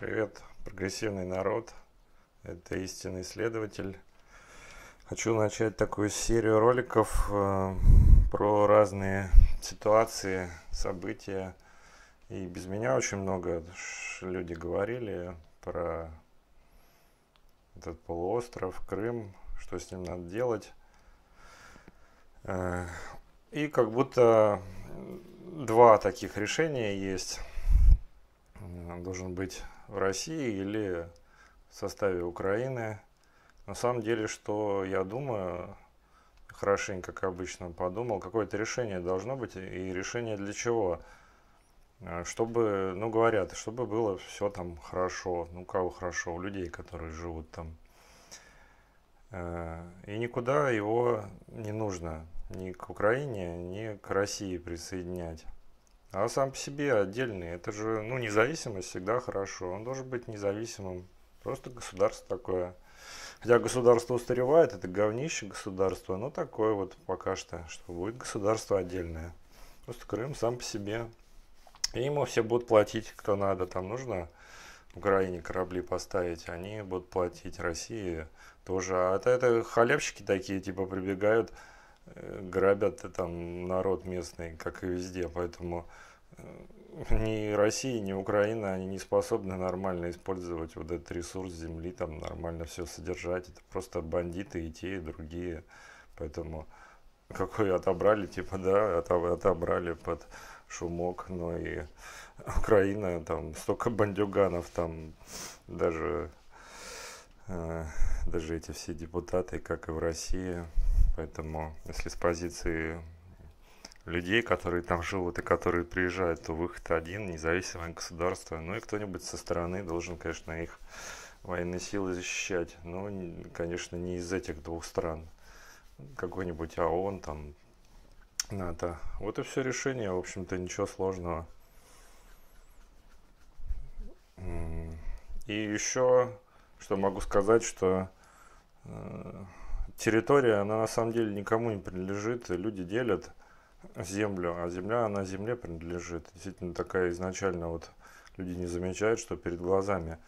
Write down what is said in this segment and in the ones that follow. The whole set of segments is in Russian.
Привет, прогрессивный народ. Это истинный исследователь. Хочу начать такую серию роликов э, про разные ситуации, события. И без меня очень много люди говорили про этот полуостров, Крым, что с ним надо делать. Э, и как будто два таких решения есть. Должен быть в России или в составе Украины. На самом деле, что я думаю, хорошенько, как обычно, подумал, какое-то решение должно быть, и решение для чего? А, чтобы, ну, говорят, чтобы было все там хорошо, ну, кого хорошо, у людей, которые живут там. А, и никуда его не нужно ни к Украине, ни к России присоединять. А сам по себе отдельный, это же, ну, независимость всегда хорошо. Он должен быть независимым. Просто государство такое. Хотя государство устаревает, это говнище государство, но такое вот пока что, что будет государство отдельное. Просто Крым сам по себе. И ему все будут платить, кто надо. Там нужно в Украине корабли поставить, они будут платить России тоже. А это, это халявщики такие, типа, прибегают, грабят там народ местный, как и везде, поэтому э, ни Россия, ни Украина, они не способны нормально использовать вот этот ресурс земли, там нормально все содержать. Это просто бандиты и те, и другие. Поэтому какой отобрали, типа, да, отобрали под шумок, но и Украина, там столько бандюганов, там даже, э, даже эти все депутаты, как и в России, Поэтому, если с позиции людей, которые там живут и которые приезжают, то выход один, независимое государство. Ну и кто-нибудь со стороны должен, конечно, их военные силы защищать. Но, конечно, не из этих двух стран. Какой-нибудь ООН, там, НАТО. Вот и все решение, в общем-то, ничего сложного. И еще, что могу сказать, что э, территория, она на самом деле никому не принадлежит, люди делят землю, а земля, она земле принадлежит. Действительно, такая изначально вот люди не замечают, что перед глазами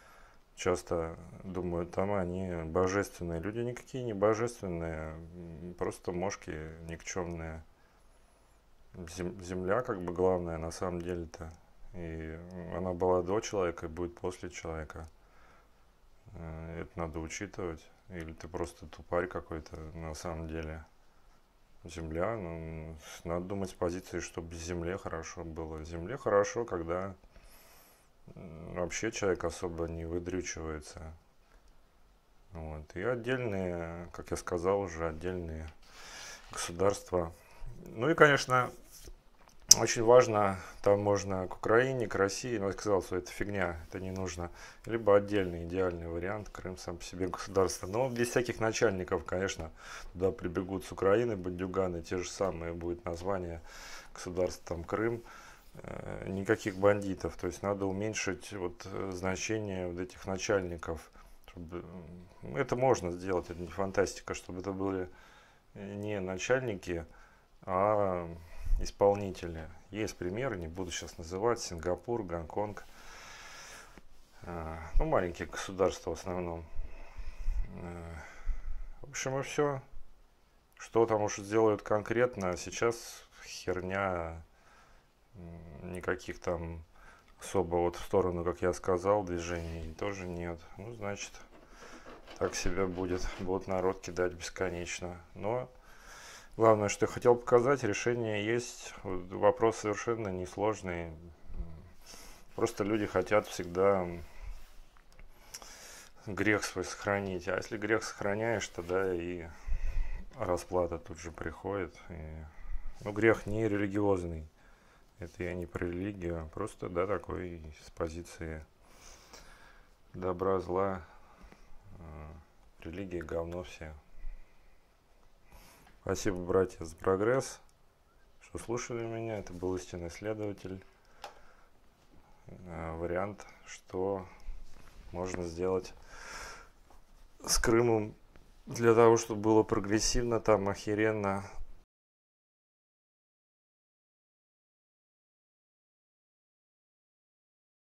часто думают, там они божественные. Люди никакие не божественные, просто мошки никчемные. Земля как бы главная на самом деле-то. И она была до человека и будет после человека. Надо учитывать. Или ты просто тупарь какой-то на самом деле. Земля, ну, надо думать с позиции, чтобы земле хорошо было. Земле хорошо, когда вообще человек особо не выдрючивается. Вот. И отдельные, как я сказал уже, отдельные государства. Ну и, конечно, очень важно, там можно к Украине, к России, но я сказал, что это фигня, это не нужно. Либо отдельный идеальный вариант, Крым сам по себе государство. Но без всяких начальников, конечно, туда прибегут с Украины бандюганы, те же самые будет название государства, там Крым. Э, никаких бандитов, то есть надо уменьшить вот э, значение вот этих начальников. Это можно сделать, это не фантастика, чтобы это были не начальники, а исполнители. Есть примеры, не буду сейчас называть, Сингапур, Гонконг, а, ну, маленькие государства в основном. А, в общем, и все. Что там уж сделают конкретно, сейчас херня, никаких там особо вот в сторону, как я сказал, движений тоже нет. Ну, значит, так себя будет, будут народ кидать бесконечно. Но Главное, что я хотел показать, решение есть. Вопрос совершенно несложный. Просто люди хотят всегда грех свой сохранить. А если грех сохраняешь, тогда и расплата тут же приходит. И, ну, грех не религиозный. Это я не про религию, а просто, да, такой с позиции добра, зла. А, религия говно все. Спасибо, братья, за прогресс, что слушали меня. Это был истинный следователь. Э, вариант, что можно сделать с Крымом для того, чтобы было прогрессивно, там охеренно,